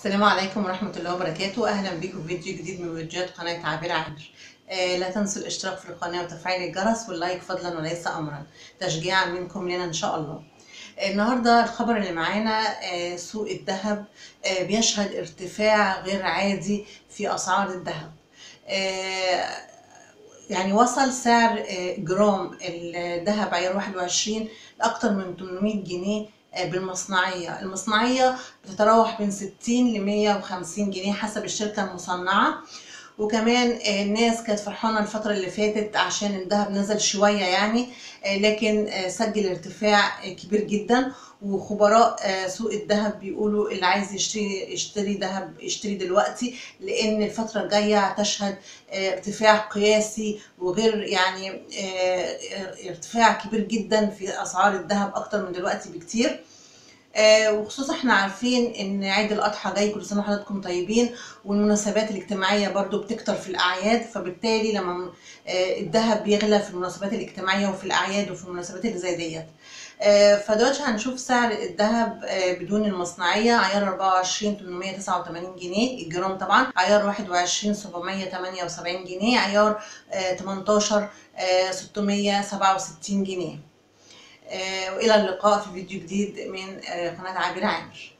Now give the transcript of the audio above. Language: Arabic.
السلام عليكم ورحمة الله وبركاته. أهلا بكم في فيديو جديد من فيديوهات قناة عابر عامر آه لا تنسوا الاشتراك في القناة وتفعيل الجرس واللايك فضلا وليس أمرا. تشجيعا منكم لنا إن شاء الله. آه النهاردة الخبر اللي معانا آه سوق الذهب آه بيشهد ارتفاع غير عادي في أسعار الذهب. يعني وصل سعر جرام الذهب عيار 21 لأكثر من 800 جنيه بالمصنعية. المصنعية بتتراوح بين 60 ل 150 جنيه حسب الشركة المصنعة. وكمان آه، الناس كانت فرحانة الفترة اللي فاتت عشان الذهب نزل شوية يعني آه، لكن آه، سجل ارتفاع كبير جدا وخبراء سوق الذهب بيقولوا اللي عايز يشتري يشتري ذهب يشتري دلوقتي لأن الفترة الجاية تشهد آه، ارتفاع قياسي وغير يعني ارتفاع كبير جدا في أسعار الذهب أكتر من دلوقتي بكتير. آه، وخصوصا إحنا عارفين إن عيد الأضحى جاي كل سنة وحضراتكم طيبين والمناسبات الاجتماعية برضو بتكتر في الأعياد فبالتالي لما آه، الذهب بيغلى في المناسبات الاجتماعية وفي الأعياد وفي المناسبات اللي زي ديت. آه، فدلوقتي هنشوف سعر الذهب آه، بدون المصنعية عيار 24 889 جنيه الجرام طبعا عيار 21 778 جنيه عيار آه، 18 آه، 667 جنيه. آه، وإلى اللقاء في فيديو جديد من آه، قناة عابر عامر